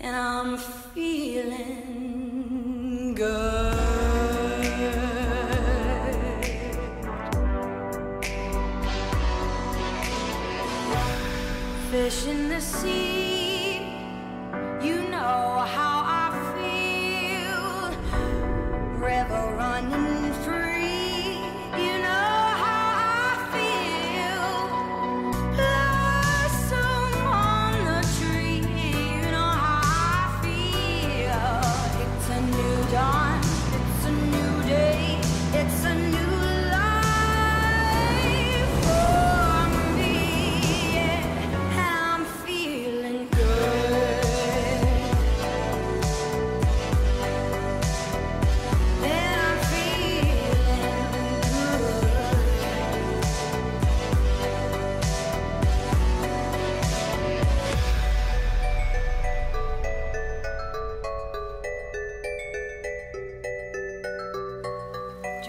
and I'm feeling good. Fish in the sea.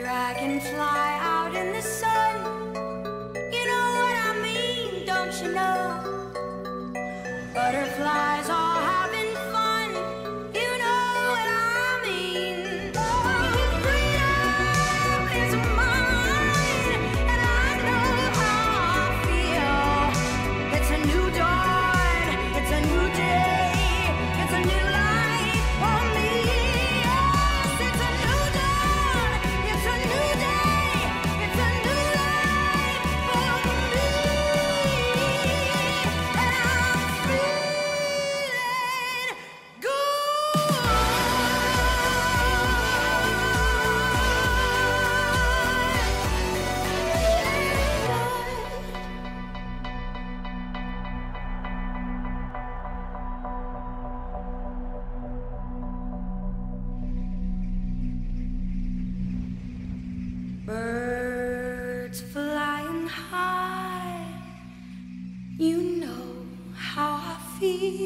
dragonfly out in the sun. You know what I mean, don't you know? Butterfly.